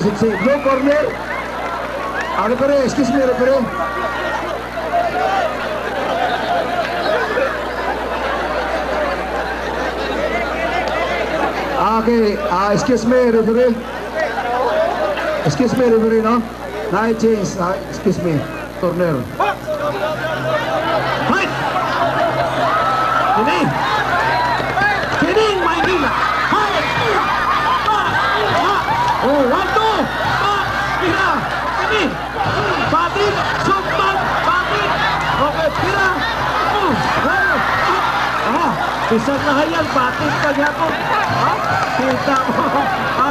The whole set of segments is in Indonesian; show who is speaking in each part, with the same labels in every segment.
Speaker 1: Siksi, blue corner. Ah, referee, excuse me, referee. Ah, okay, ah, excuse me, referee. Excuse me, referee, no? Night change, ah, excuse me, corner.
Speaker 2: Fight! Kining! Isang kahayang patis paghapon. Ha? Kita mo. Ha?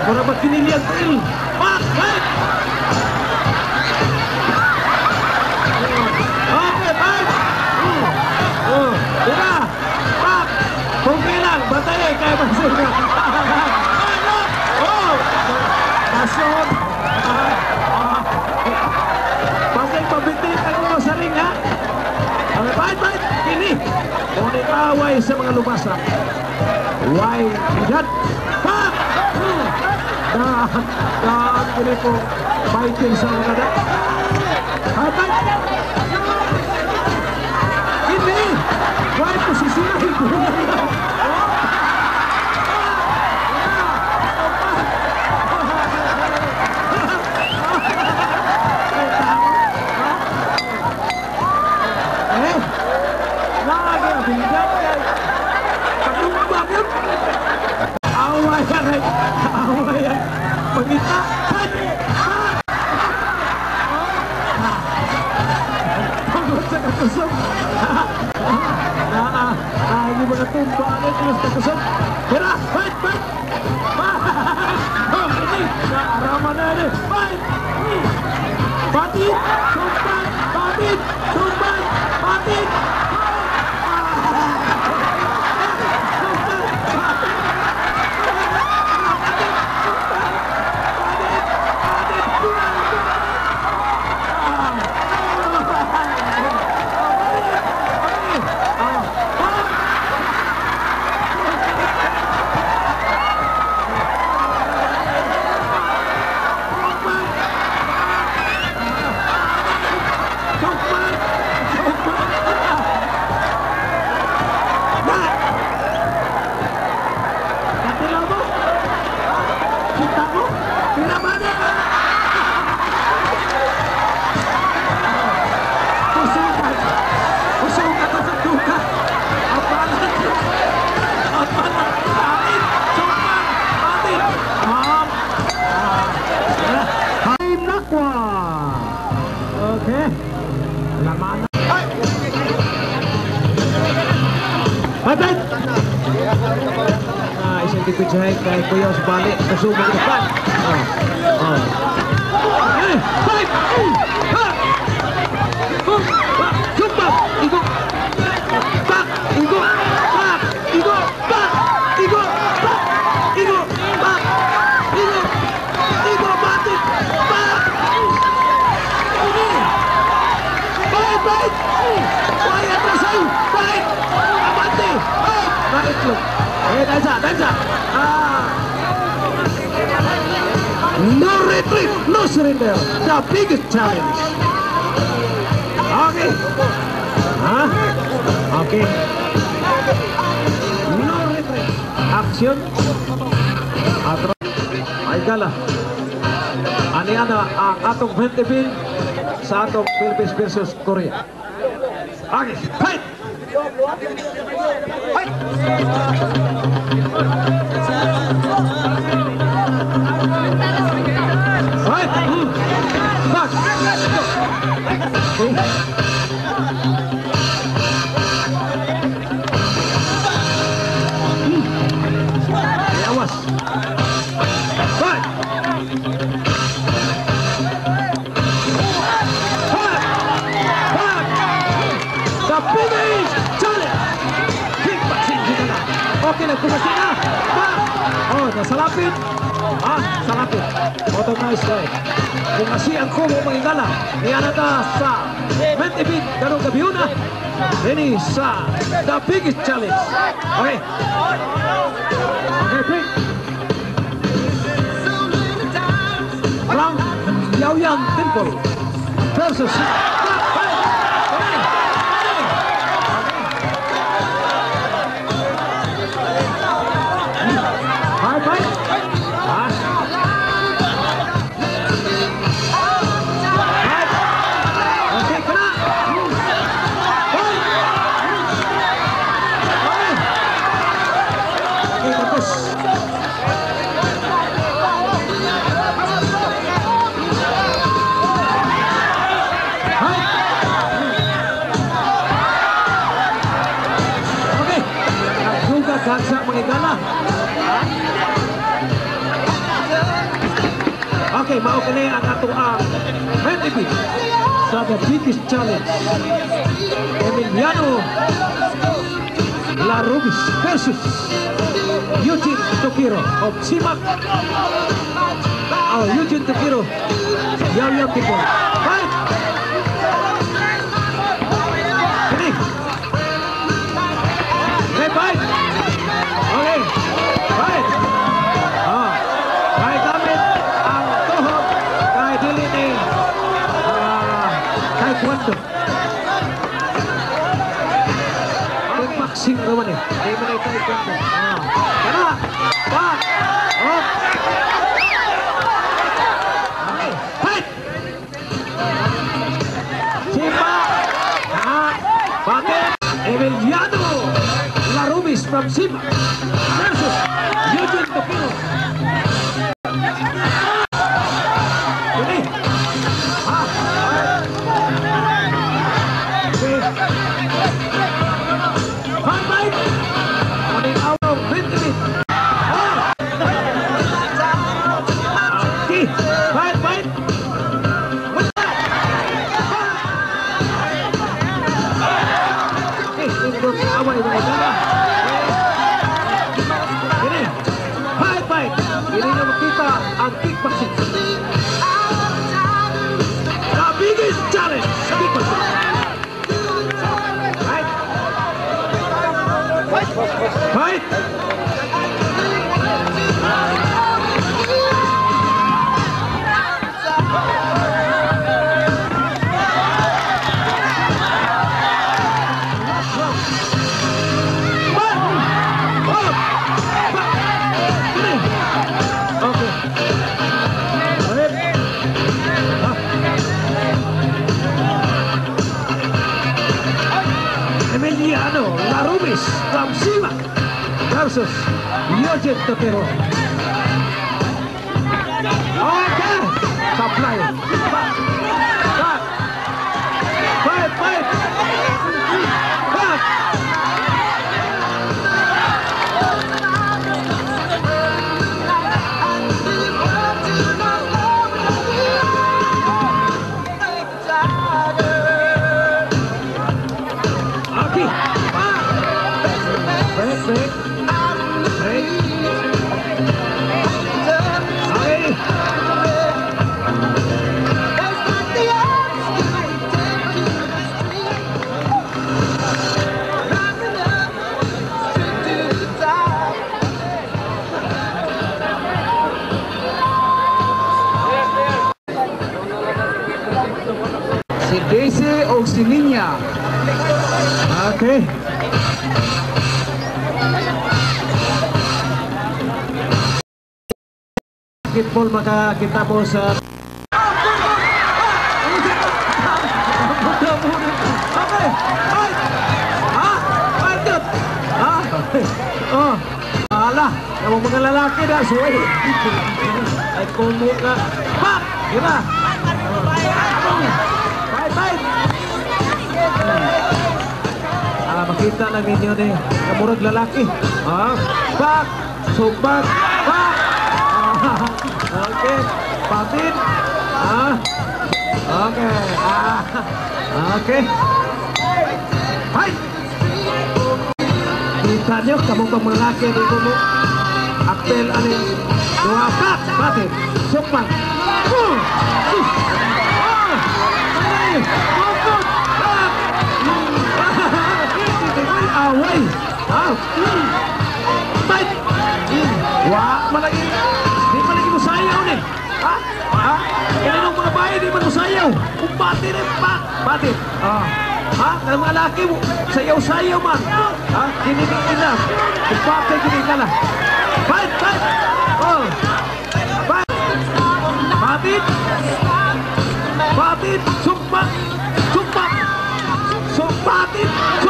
Speaker 2: Para ba kinilian ko il? Bakit? Batay kay Basura. Oh! Diba? Pasok! away sa mga lumasa. Why not? Pak! Dahan, dahan kini po fighting sa mga da. Fight, fight! Ini, why posisinya itu? awalnya awalnya meminta terkesut lagi menetum balik terus terkesut keras baik baik ini ke arah mana ini baik batin Isang dipidsahay kay Kuya sa bali. Kasuma ka pa. Oh. Oh. Eh! Ha! No surrender! The biggest challenge! Okay! Ha? Okay. No! Atro! Ay gala! Aniana ang atong 20 pin sa atong Philippines versus Korea. Okay! Fight! Fight! Mm. Awas! Challenge! Kickboxing kita na. Okay, nagpumasin na. Pa! Oh, ang salapit. Sa. Ini sa. The Biggest Challenge. Temple versus... Okay, mao kini ang ato ang main event sa The Biggest Challenge. Emiliano Larubis versus Eugene Tokiro of Simak. Oh, Eugene Tokiro. Yaw yaw people. Taekwondo. Ang boxing? Emiliano Larubis from versus. は。progetto però Okay. Ay! Ha? Ay, dude! Ha? Oh. Ala, yung mga lalaki na suway. Ay, kumo ka. Ha! Makita lang ninyo ni kamurag lalaki. Ah, back, sumbag, back. Ah, okay, patin. Ah, okay. Ah, okay. Hay! Kita nyo, mga lalaki mo. Aktel, yung dua back, patin, sumbag. Oh, sus. Ah, away. Ha? Hmm. Tight. Hmm. Wa, malagi. Di malagi mo sayaw ni. Ha? Ha? Kailan mga bahay, di man mo sayaw. Kung bati rin pa. Bati. Ha? Ha? Kaya mga laki mo, sayaw-sayaw man. Ha? Kinigin na. Kung bati, kinigin na. Fight, fight. Oh. Fight. Batit. Batit. Sumpa. Sumpa. Sumpa. Sumpa.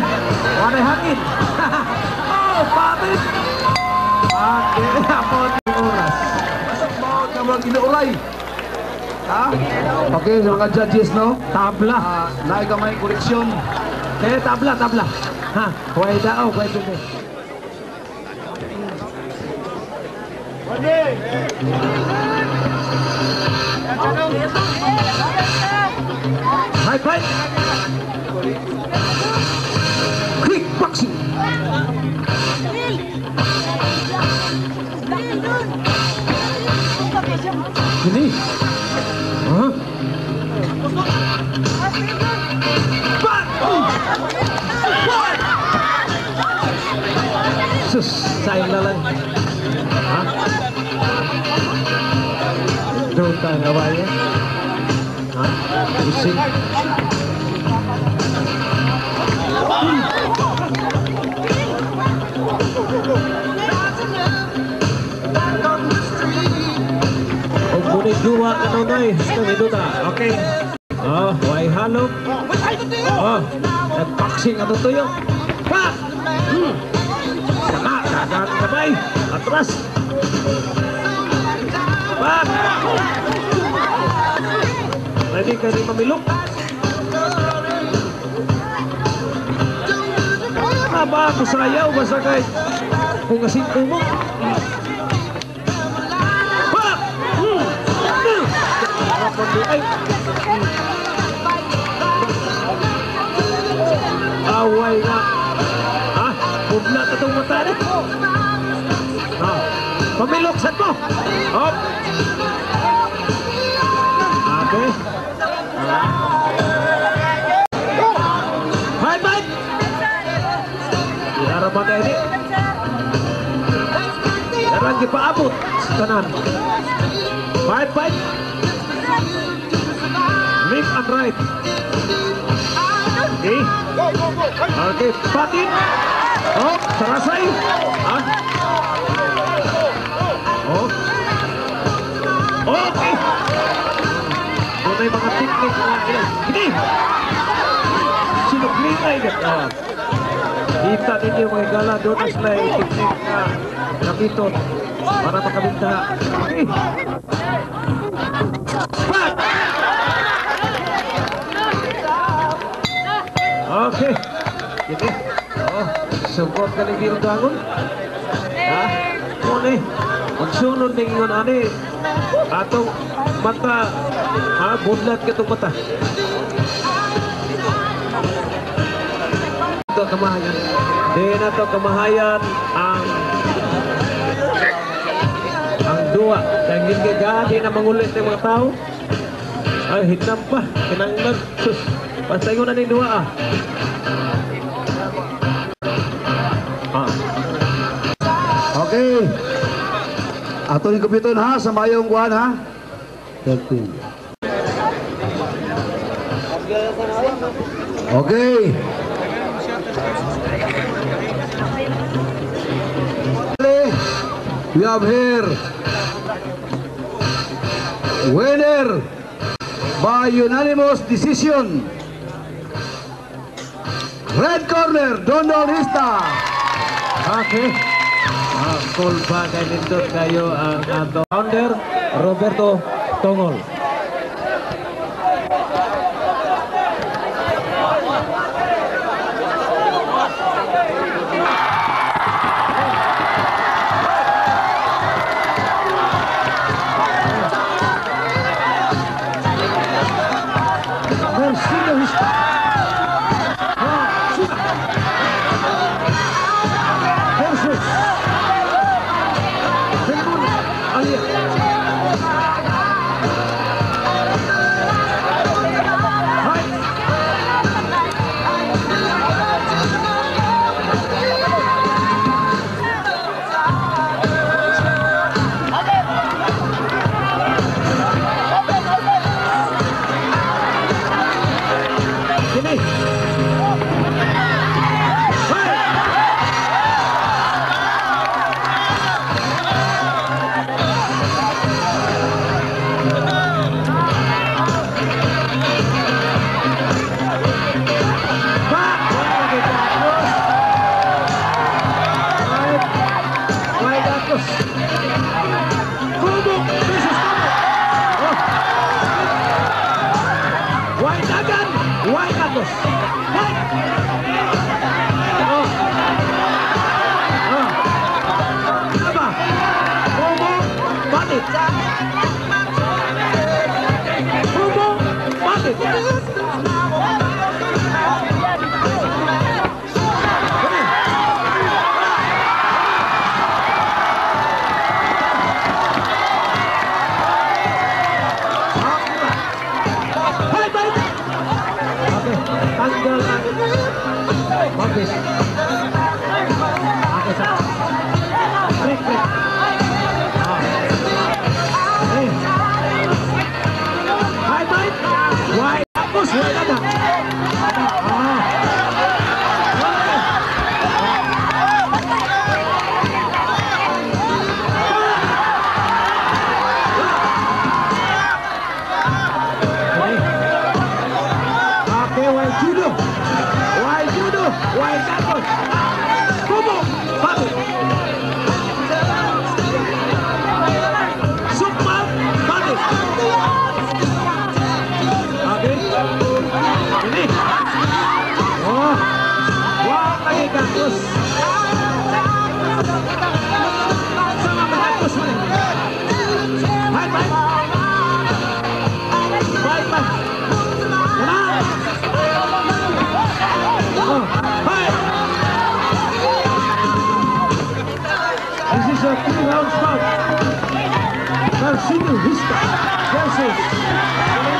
Speaker 2: đây và đây hát nhìn oh, Patrick và kế
Speaker 1: là Monoras namun kinulay Ha? Okay, chúng ta judges, no?
Speaker 2: Tabla.
Speaker 1: lại Lahat ka correction, koleksyon.
Speaker 2: Eh, tabla, tabla. Ha? Kuwait daw, kuwait daw. Wadi! High five! Tayo gawain. Ha? Pusing. Oh? Oh. Diba? Ready ka rin mamilok? Haba ako sa ayaw, basta kahit kung kasing tumok. Back! Hmm. Hmm. Ay! Pamiloksan mo. Hop. Okay. Inaraman na ini. Darang gipaabot. Kanan. Fight, fight. Left and right. Okay. Okay, patin. Oh, sarasay. Ah. Okay. So may mga technique na ilan. Hindi! Sinugling na ilan. Ah. Kita ninyo mga gala, doon na sila yung technique na gamiton para makabinta. Okay. Okay. Sige. Oh, Oo. Sumpot ka ni Bill Dagon. Ha? Kone. Eh. Kone. Magsunod ng ingon ani. Atong mata. Ha? Budlat ka itong mata. Ito kamahayan. Di na to kamahayan ang ang duwa. Dahil hindi gadi na mangulit ng mga tao. Ay, hitnam pa. Kinanglag. Sus. Basta yun na ni duwa ah. Ah.
Speaker 1: Okay. Ato ni kupiton ha, sa mayong kuhan ha. 13. Okay. We have here winner by unanimous decision. Red corner, Don Lista.
Speaker 2: Okay. Ah, uh, fullback ay nindot kayo ang founder Roberto Tongol. round start. Marcinho Risca versus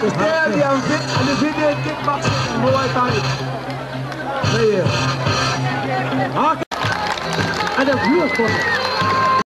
Speaker 1: De die aan, dit, en de video kickboxen en Muay Thai
Speaker 2: nee Haken en de.